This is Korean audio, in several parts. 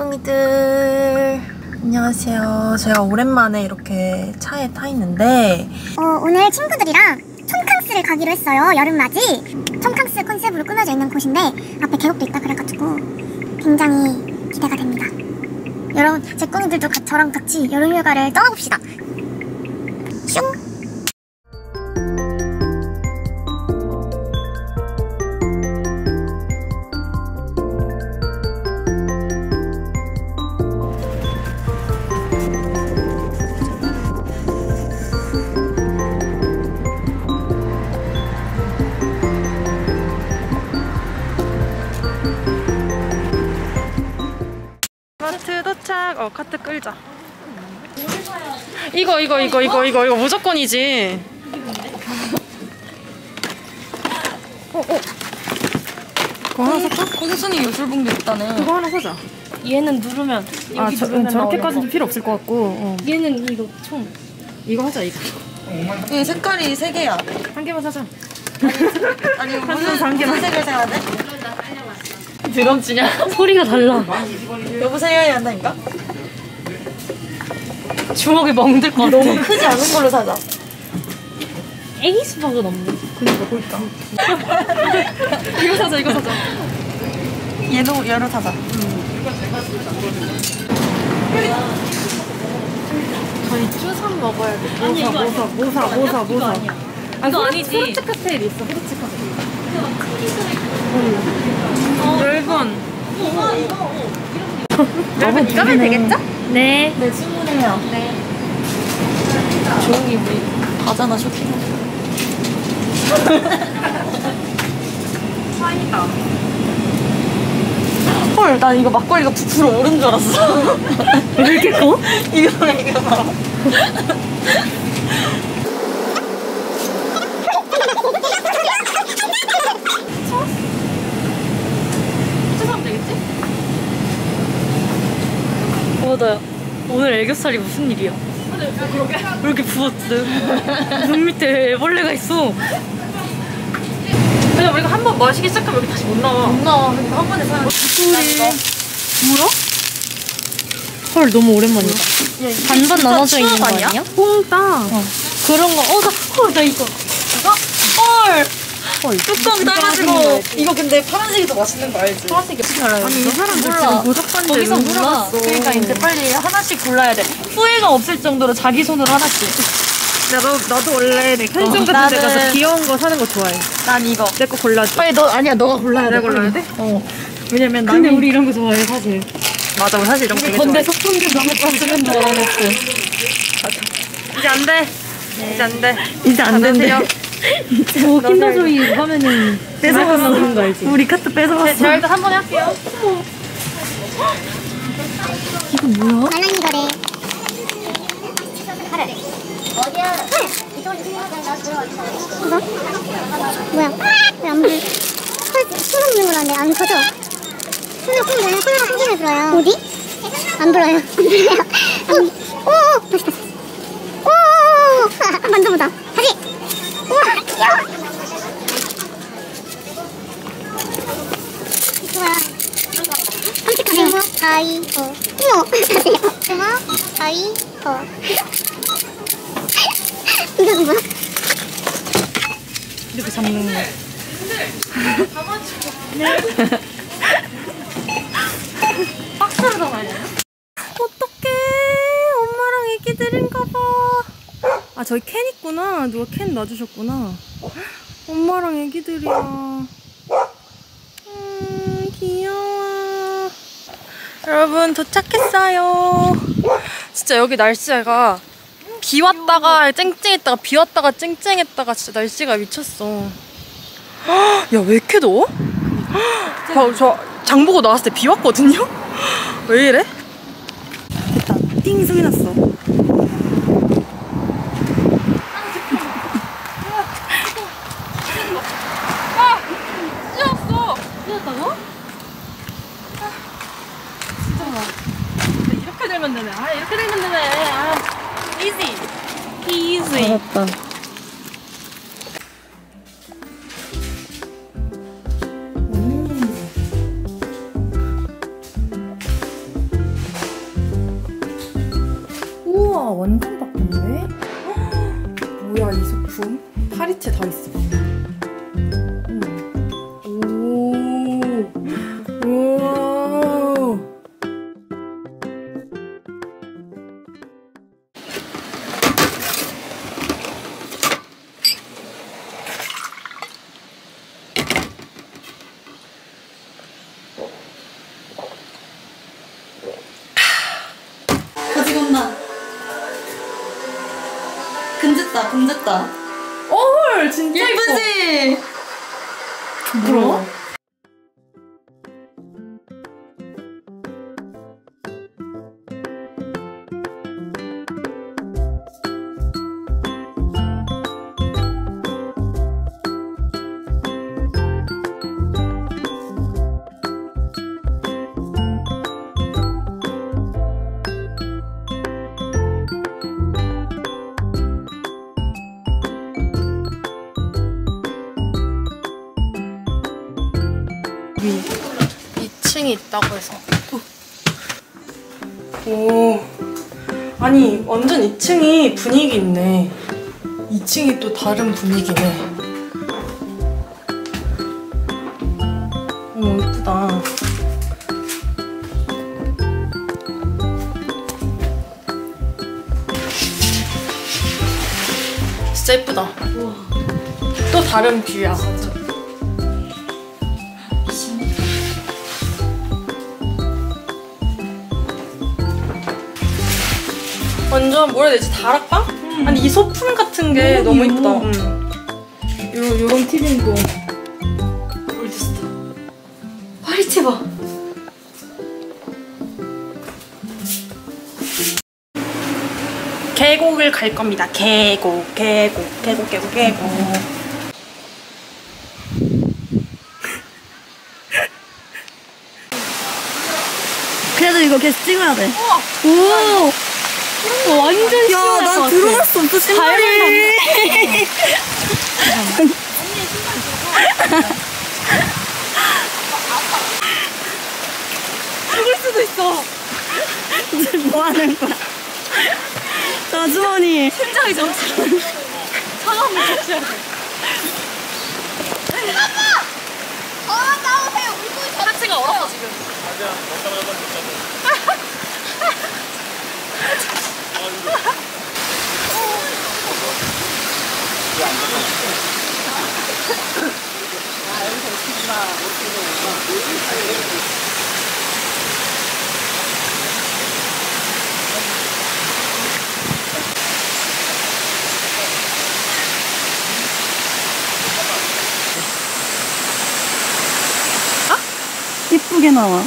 제꿍이들 안녕하세요 제가 오랜만에 이렇게 차에 타 있는데 어, 오늘 친구들이랑 촌캉스를 가기로 했어요. 여름맞이. 촌캉스 컨셉으로 꾸며져 있는 곳인데 앞에 계곡도 있다 그래가지고 굉장히 기대가 됩니다. 여러분, 제 가- 저랑 같이 여름휴가를 떠나봅시다. 슝! 카트 끌자 이거 이거 이거 이거 이거 이거 무조건이지 어, 어. 그거 하나 살까? 콩순이 요술봉도 있다네. 그거 하나 사자 얘는 누르면 아 여기 저, 누르면 저렇게까지는 필요 없을 것 같고 어. 거. 얘는 이거 총. 이거 하자 이거 얘 색깔이 세 개야. 한 개만 사자 아니 무슨 단계만. 무슨 색을 사야 돼? 드럼 치냐? 소리가 달라. 여보세요 해야 한다니까? 주먹이 멍들 것 같아. 너무 크지 않은 걸로 사자. 수박은 없네. 이거 사자 이거 사자 얘도 얘로 사자. 저희 쭈삼 먹어야 돼 모사 모사 모사 모사 모사 아 이거 아니지. 후르츠 칵테일 있어 후르츠 칵테일 여러분 여러분 이거면 되겠죠? 네. 네, 주문해요. 네. 조용히 우리 가잖아 쇼핑. 차이다 헐, 난 이거 막걸리가 부풀어 오른 줄 알았어. 왜 이렇게 커? 이거 이거 봐. 쭈삼 되겠지? 어, 나 오늘 애교살이 무슨 일이야? 왜 이렇게 부었지? 눈 밑에 애벌레가 있어. 왜냐면 우리가 한 번 마시기 시작하면 여기 다시 못 나와 못 나와. 그러니까 한 번에 사야 돼. 물어? 헐, 너무 오랜만이다. 반반 나눠져 있는 거 아니야? 뽕따 그런 거. 어, 나, 헐, 나 이거. 이거? 헐. 헐. 뚜껑 따가지고. 이거 근데 파란색이 더 맛있는 거 알지? 파란색이 진짜 알아요. 아니 이 사람들 몰라. 지금 거기서 왜 몰라. 그러니까 이제 빨리 하나씩 골라야 돼. 후회가 없을 정도로 자기 손으로 하나씩. 나도, 나도 원래 내 편의점 어, 같은 데 나는- 가서 귀여운 거 사는 거 좋아해 난 이거. 내 거 골라줘 빨리 너 아니야 너가 골라야 돼. 내가 골라야 돼? 어. 왜냐면 근데 우리 이런 거 좋아해 사실. 맞아 우리 사실 이런 거 되게 좋아해 소품도 너무 빠지는 줄 알았어. 이제 안 돼 이제 안 돼 이제 안 된대요 뭐 킨더조이 하면은 뺏어가는 거 알지? 우리 카트 뺏어갔어. 제가 일단 한 번에 할게요 말랑이 거래. 어디야? 이거? 뭐야? 왜안 불? 콜, 손 없는 거라는데 안 커져? 손을 콩면 콜라가 손에 불어요. 어디? 안 불어요. 안 불어요. 오, 오, 다시 다시. 오, 만져보자. 다시. 귀여워. 어머, 부모, 다이, 어. 이거 뭐야? 이렇게 잡는 거. 박스로 담아야 돼. 어떡해 엄마랑 애기들인가 봐아 저기 캔 있구나 누가 캔 놔주셨구나 엄마랑 애기들이야 음 귀여워 여러분 도착했어요 진짜 여기 날씨가 비 왔다가 쨍쨍했다가 비 왔다가 쨍쨍했다가 진짜 날씨가 미쳤어 야 왜 이렇게 더워? 저, 저 장 보고 나왔을 때 비 왔거든요? 왜 이래? 됐다. 띵 소리 났어. 건나. 금졌다, 금졌다. 헐 진짜 예쁘지? 부러 워? 위 2층이 있다고 해서. 오 아니 완전 2층이 분위기 있네. 2층이 또 다른 분위기네. 어머 이쁘다. 진짜 이쁘다. 또 다른 뷰야 완전 뭐라 해야 되지 다락방? 아니 이 소품 같은 게 너무 이쁘다. 응. 요 요런 티빙도 올드스타. 파리채 봐. 계곡을 갈 겁니다. 계곡, 계곡, 계곡, 계곡, 계곡. 그래도 이거 계속 찍어야 돼. 오! 완전 야, 난 들어갈 수 없어, 신발이. 죽을 수도 있어. 뭐 하는 거야? 저 주머니. 심장이 정지. 상황을 catch해야 돼. 어 나오세요 울고 있어 하체가 얼었어 지금. 예쁘게 나와.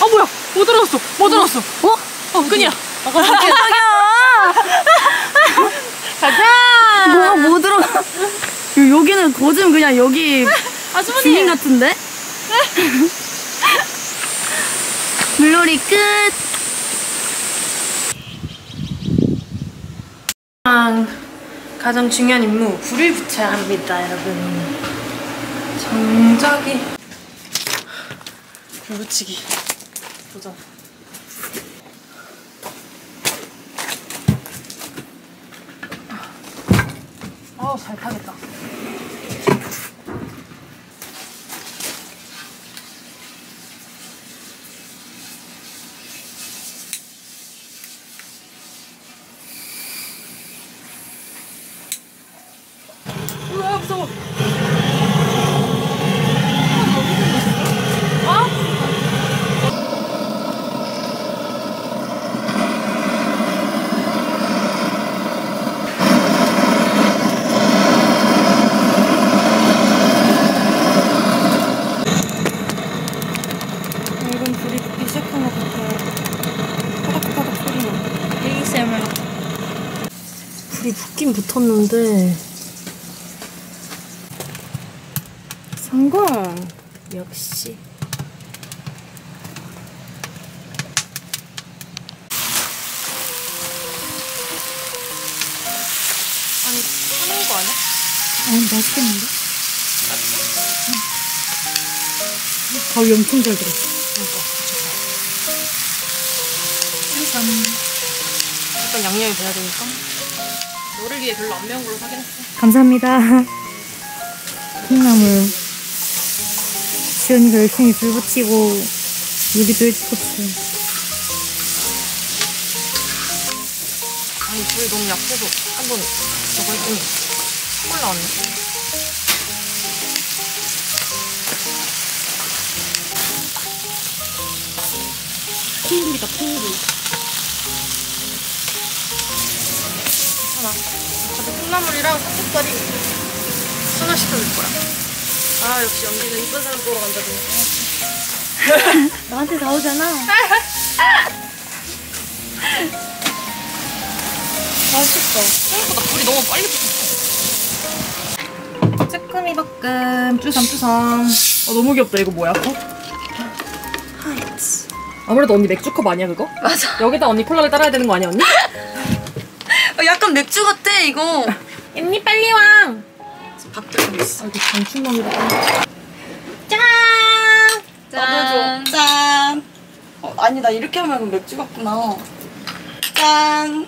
아 뭐야? 못 들었어. 못 들었어. 어? 어 끈이야. 가자. 뭐야, 뭐 들어가. 요- 여기는 거즘 그냥 여기 아주머니. 주민 같은데? 물놀이 끝. 가장, 가장 중요한 임무 불을 붙여야 합니다, 여러분. 정작이 불 붙이기 도전. 아우 잘 타겠다. 우와 무서워. 이건 불이 붙기 시작한 것 같아요. 파닥파닥 소리나. ASMR. 불이 붙긴 붙었는데 성공! 역시. 아니, 타는 거 아니야? 어, 맛있겠는데? 가위 엄청 잘 들었어. 짠. 일단 양념이 돼야 되니까. 위해 별로 안 매운 걸로 사긴 했어. 감사합니다. 콩나물. 지연이가 열심히 불 붙이고 요리도 해주셨어요. 아니 불이 너무 약해서 한 번 저거 했더니 헐 나왔네. 콩불이다 콩불. 괜찮아. 콩나물이랑 삼겹살이 순화시켜줄 거야. 아 역시 연기는 이쁜 사람 보러 간다더니. 나한테 나오잖아. 생각보다 불이 너무 빨리 붙었어. 쭈꾸미 볶음 쭈삼쭈삼. 어 너무 귀엽다. 이거 뭐야? 컵? 아무래도 언니 맥주컵 아니야 그거? 맞아. 여기다 언니 콜라를 따라야 되는 거 아니야 언니? 어, 약간 맥주 같아 이거. 언니 빨리 와. 밥도 좀 있어. 아 이거 단추망이다. 짠. 짠. 어, 아니 나 이렇게 하면 맥주 같구나. 짠.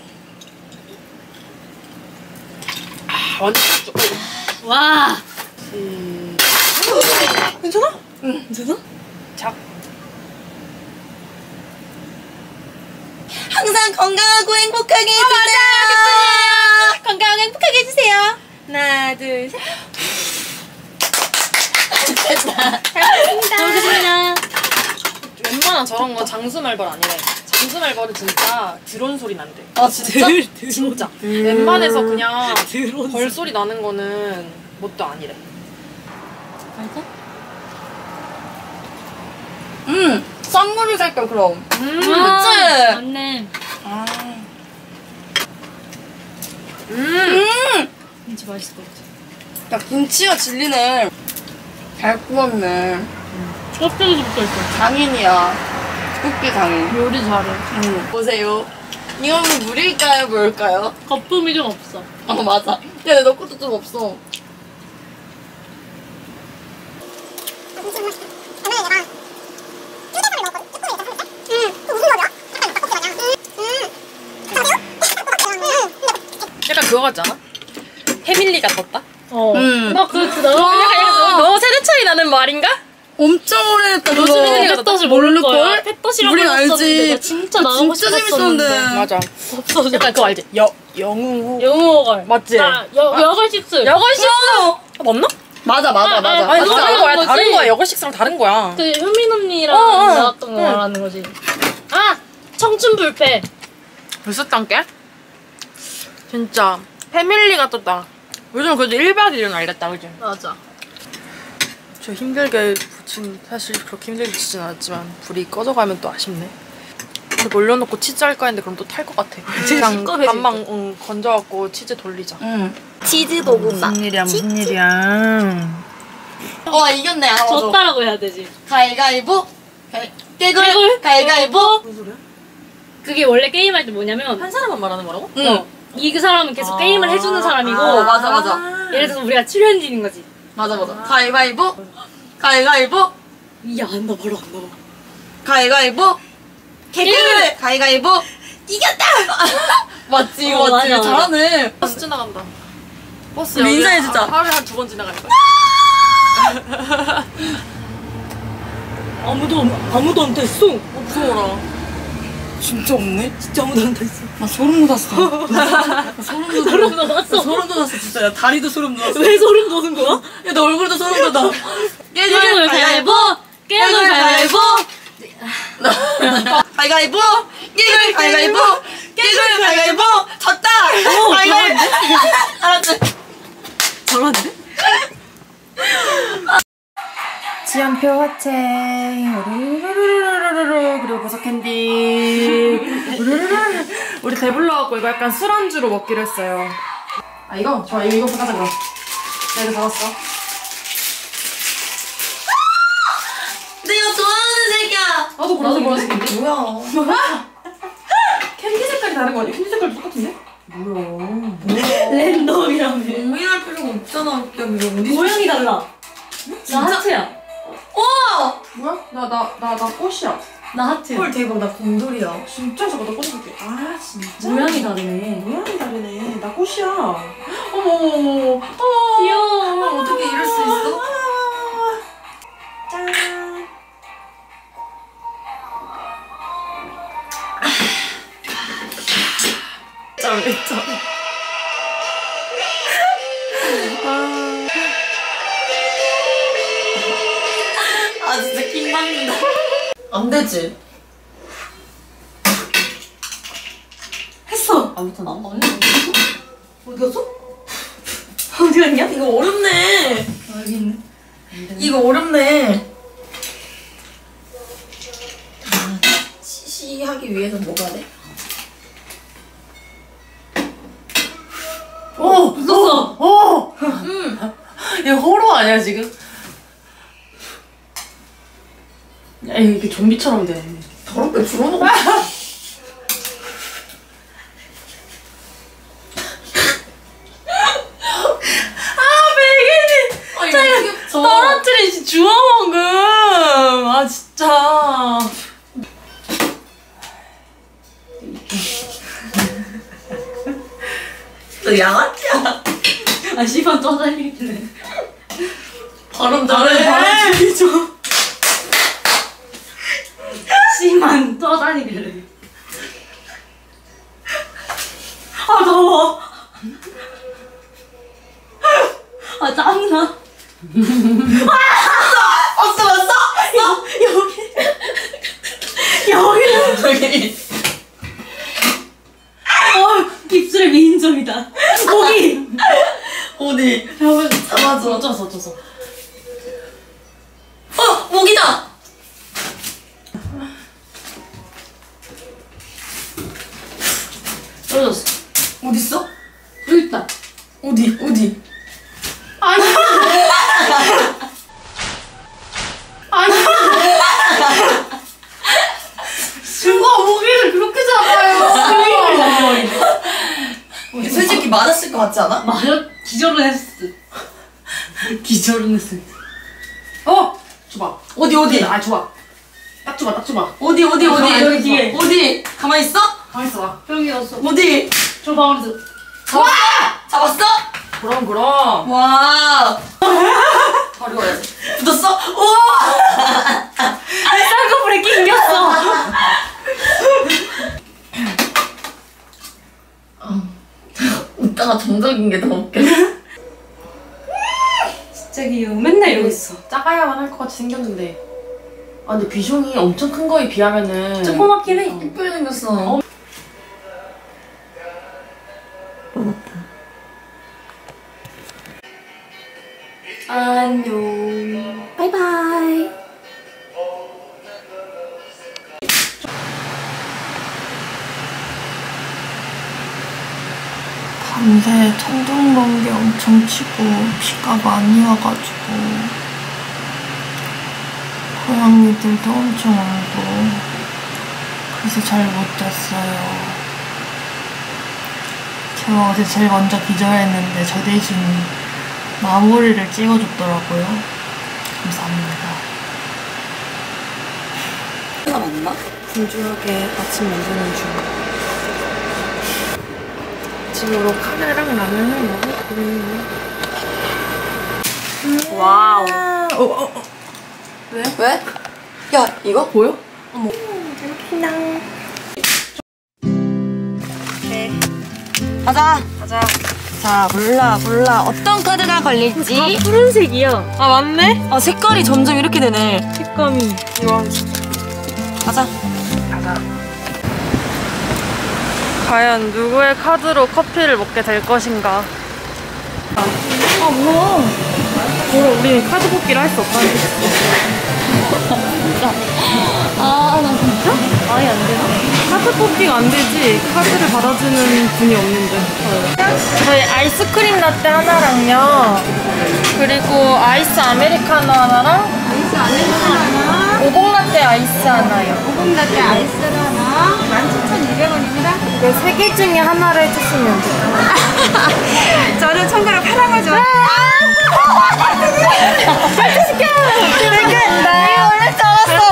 완전 맥주. 와. 괜찮아? 응. 괜찮아? 작. 항상 건강하고 행복하게 해주세요. 건강 행복하게 해주세요. 하나, 둘, 셋. 잘 먹겠습니다. 웬만한 저런 거 장수말벌 아니래. 장수말벌은 진짜 드론 소리 난대. 아 진짜? 진짜. 웬만해서 그냥 벌 소리 나는 거는 뭣도 아니래. 응. 쌍물을 살까 그럼. 음. 그치? 맞네. 아. 음. 음. 진짜 맛있을 것 같아. 야 김치가 질리네. 잘 구웠네. 껍데기도 붙어있어. 장인이야. 국기 장인. 요리 잘해. 음. 보세요. 이거는 물일까요, 뭘까요? 거품이 좀 없어. 어 맞아. 야, 근데 너 것도 좀 없어. 약간 그거 같지 않아? 패밀리 같았다? 어. 음. 나 그, 그, 나, 너무 세대 차이 나는 말인가? 엄청 오래됐다 그거. 요즘 애들이 펫덫을 모를 거야. 펫덫이라고 우린 했었는데 알지. 나 진짜 나가고 진짜 싶었었는데. 재밌었는데. 맞아. 없어져. 약간 그거 알지? 여, 영웅호. 영어걸. 맞지? 나 여, 여걸식스. 여걸 식스! 아, 맞나? 맞아 맞아 아, 맞아. 아, 아니, 그거 다른 거야, 거지. 다른 거야. 여걸 식스랑 다른 거야. 그 효민 언니랑 어, 어. 나왔던 거 응. 말하는 거지. 아! 청춘 불패. 벌써 딴 게? 진짜 패밀리 같았다. 요즘 그래도 1박 2일은 알겠다, 그지? 맞아. 저 힘들게 붙인 사실 그렇게 힘들게 붙이진 않았지만 불이 꺼져가면 또 아쉽네. 이렇게 올려놓고 치즈 할까 했는데 그럼 또 탈 것 같아. 그냥 반만 응, 건져갖고 치즈 돌리자. 응. 치즈 도구마. 일이야 무슨 일이야. 어 이겼네. 아. 졌다라고 해야 되지. 가위가위보. 가위- 깨글. 가위가위보. 무슨 소리야? 그게 원래 게임할 때 뭐냐면 한 사람만 말하는 거라고? 응. 이그 사람은 계속 아. 게임을 해주는 사람이고 어 맞아 맞아. 예를 들어서 우리가 출연진인 거지. 맞아 맞아. 가위가위보. 가위가위보. 이게 안 나, 바로 안 나와. 가위가위보. 개그를 가위가위보. 이겼다. 맞지 어, 맞지 맞아. 잘하네. 버스 지나간다. 버스 우리 여기 인사해주자. 하- 하루에 한 두 번 지나갈 거야. 아무도 아무도 안 됐어. 무서워라. 진짜 없네. 진짜 아무도 안 됐어. 나 소름 돋았어. 나 소름 돋았어. 소름 돋았어. 나 소름 돋았어 진짜. 야, 다리도 소름 돋았어. 왜 소름 돋은 거야? 야, 너 얼굴도 소름 돋아. 게임을 가위바위보! 게임을 가위바위보! 가위가위보! 게임을 가위가위보! 게임을 가위가위보! 졌다! 가위가위보! 알았지? 잘하는데? 지연표 화채 우르르르르르르 그리고 버섯 캔디 우르르르 우리 배불러갖고 이거 약간 술안주로 먹기로 했어요 아 이거? 좋아 이거 이거 사자 그럼 나 이거 잡았어 내가 좋아하는 색이야! 나도 그래서 그랬는데 뭐야? 캔디 색깔이 다른 거 아니야? 캔디 색깔 똑같은데? 뭐야 랜덤이라며. 고민할 필요가 없잖아. 그냥 이거 어디 모양이 달라. 나 하트야. 와! 뭐야? 나나 나 나 꽃이야 나 하트. 헐 대박 나 곰돌이야. 진짜 저거 나 꽂아볼게. 아 진짜. 모양이 다르네. 모양이 다르네. 나 꽃이야. 어머 어머 어머. 어머. 귀여워. 어떻게 이럴 수 있어? 짠. 짠, 짠. 아 진짜 킹받는다. 안 되지. 했어. 아무튼 안 먹네. 어디 갔어? 어디 갔냐? 이거 어렵네. 여기 있네. 이거 어렵네. 아, 시시하기 위해서 뭐가 돼? 오, 붙었어. 오. 음. 이거 호러 아니야 지금? 야 이게 좀비처럼 돼. 더럽게 줄어놓고. 아, 이거 어떻게 떨어뜨리지 주워 먹음. 아 진짜. 너 양아치야. 아, 씨발 떠다니길래. 바람 잘해. 바람 좀. 씨만 떠다니길래. 아, 더워. 아, 짱나. 왔어 왔어. 여기. 여기. 저기. 어, 입술에 미인점이다. 거기. 어디? 잡아줘. 어쩌서 어쩌서. 어 모기다. 떨어졌어. 어디 있어? 여기 있다. 어디 어디? 아니. 아니. 누가 모기를 그렇게 잡아요? 솔직히 맞았을 것 같지 않아? 맞아, 기절은 했어. 했어. 어, 줘봐. 어디 어디? 아, 줘봐. 딱 줘봐, 딱 줘봐. 어디 어디 어디? 아, 여기 뒤에. 어디? 가만히 있어? 가만 있어봐. 여기였어. 어디? 저 방에서. 잡았어? 그럼 그럼. 와. 바로 가야지. 붙었어? 우와. 쌍꺼풀에 낑겼어. 웃다가 정적인 게 더 웃겨. 귀여워. 맨날 이러고 있어. 작아야만 할 것 같이 생겼는데. 아 근데 비숑이 엄청 큰 거에 비하면은 조그맣긴 해. 이쁘게 생겼어. 안녕. 바이바이. 밤새 천둥 번개 엄청 치고 비가 많이 와가지고 고양이들도 엄청 울고 그래서 잘 못 잤어요. 제가 어제 제일 먼저 기절했는데 저 대신 마무리를 찍어줬더라고요. 감사합니다. 가 맞나? 분주하게 아침 만드는 중. 집으로 카레랑 라면을 먹을 거예요. wow. 어, 어, 어. 왜? 야 이거? 보여? 가자. 가자. 자 몰라 몰라 어떤 카드가 걸릴지. 푸른색이야. 아 맞네. 아 색깔이 점점 이렇게 되네. 색감이. 가자. 과연 누구의 카드로 커피를 먹게 될 것인가? 아 뭐야? 뭐야 우리 카드 뽑기를 할 수 없다는 뜻이지. 아, 나 진짜? 아예 안 되나? 카드 뽑기가 안 되지. 카드를 받아주는 분이 없는데. 저희 아이스크림 라떼 하나랑요. 그리고 아이스 아메리카노 하나랑 아이스 아메리카노 하나. 오봉 라떼 아이스 하나요. 오봉 라떼 아이스 하나. 17,200원입니다. 그세개 중에 하나를 해주시면 돼요. 저는 청가루 파란 거 좋아해요. 네, 원래 잘했어.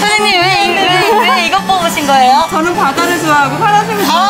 선생님 왜, 이- 왜, 왜 이거 뽑으신 거예요? 저는 바다를 좋아하고 파란색을 아, 저도